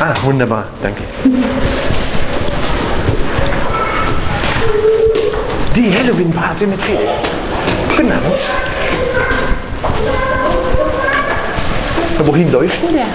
Ah, wunderbar, danke. Die Halloween-Party mit Felix. Guten Abend. Wohin läuft denn der?